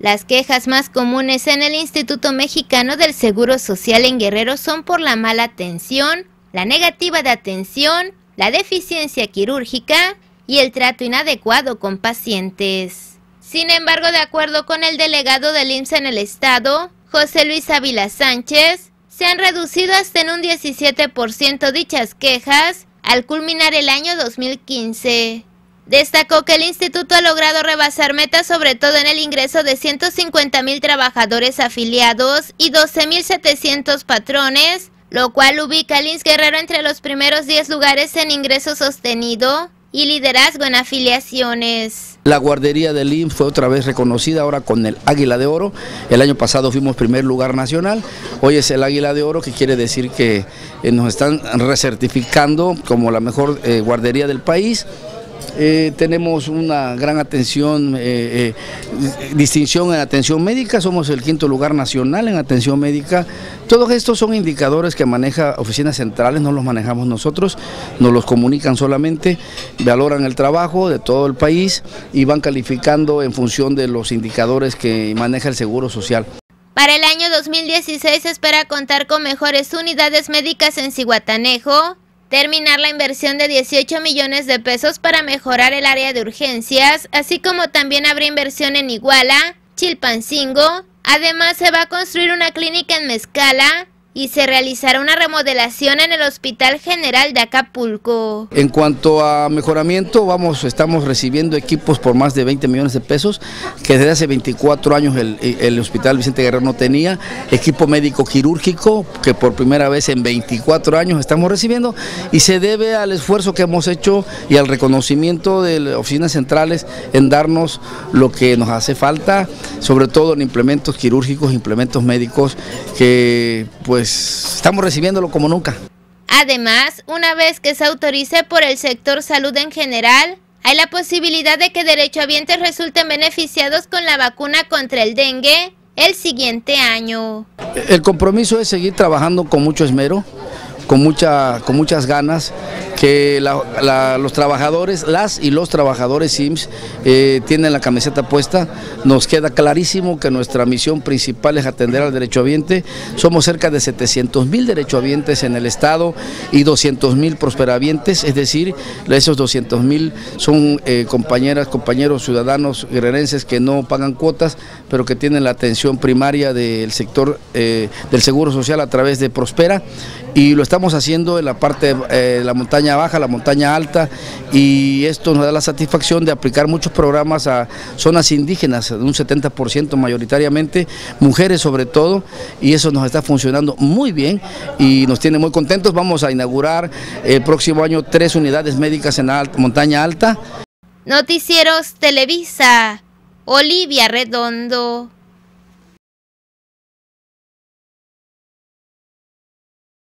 Las quejas más comunes en el Instituto Mexicano del Seguro Social en Guerrero son por la mala atención, la negativa de atención, la deficiencia quirúrgica y el trato inadecuado con pacientes. Sin embargo, de acuerdo con el delegado del IMSS en el estado, José Luis Ávila Sánchez, se han reducido hasta en un 17% dichas quejas al culminar el año 2015. Destacó que el instituto ha logrado rebasar metas sobre todo en el ingreso de 150 mil trabajadores afiliados y 12.700 patrones, lo cual ubica al INS Guerrero entre los primeros 10 lugares en ingreso sostenido y liderazgo en afiliaciones. La guardería del INS fue otra vez reconocida ahora con el Águila de Oro. El año pasado fuimos primer lugar nacional, hoy es el Águila de Oro, que quiere decir que eh, nos están recertificando como la mejor eh, guardería del país. Eh, tenemos una gran atención, eh, eh, distinción en atención médica, somos el quinto lugar nacional en atención médica. Todos estos son indicadores que maneja oficinas centrales, no los manejamos nosotros, nos los comunican solamente, valoran el trabajo de todo el país y van calificando en función de los indicadores que maneja el Seguro Social. Para el año 2016 se espera contar con mejores unidades médicas en Cihuatanejo, terminar la inversión de 18 millones de pesos para mejorar el área de urgencias, así como también habrá inversión en Iguala, Chilpancingo, además se va a construir una clínica en Mezcala, y se realizará una remodelación en el Hospital General de Acapulco. En cuanto a mejoramiento, vamos, estamos recibiendo equipos por más de 20 millones de pesos, que desde hace 24 años el, Hospital Vicente Guerrero no tenía, equipo médico quirúrgico, que por primera vez en 24 años estamos recibiendo, y se debe al esfuerzo que hemos hecho y al reconocimiento de las oficinas centrales en darnos lo que nos hace falta, sobre todo en implementos quirúrgicos, implementos médicos, que pues estamos recibiéndolo como nunca. Además, una vez que se autorice por el sector salud en general, hay la posibilidad de que derechohabientes resulten beneficiados con la vacuna contra el dengue el siguiente año. El compromiso es seguir trabajando con mucho esmero, con, mucha, con muchas ganas que los trabajadores, las y los trabajadores SIMS eh, tienen la camiseta puesta. Nos queda clarísimo que nuestra misión principal es atender al derechohabiente. Somos cerca de 700 mil derechohabientes en el Estado y 200 mil prosperavientes, es decir, esos 200 mil son eh, compañeras, compañeros ciudadanos guerrerenses que no pagan cuotas, pero que tienen la atención primaria del sector eh, del Seguro Social a través de Prospera y lo estamos haciendo en la parte de la montaña baja, la montaña alta y esto nos da la satisfacción de aplicar muchos programas a zonas indígenas, un 70% mayoritariamente, mujeres sobre todo, y eso nos está funcionando muy bien y nos tiene muy contentos. Vamos a inaugurar el próximo año tres unidades médicas en la montaña alta. Noticieros Televisa, Olivia Redondo.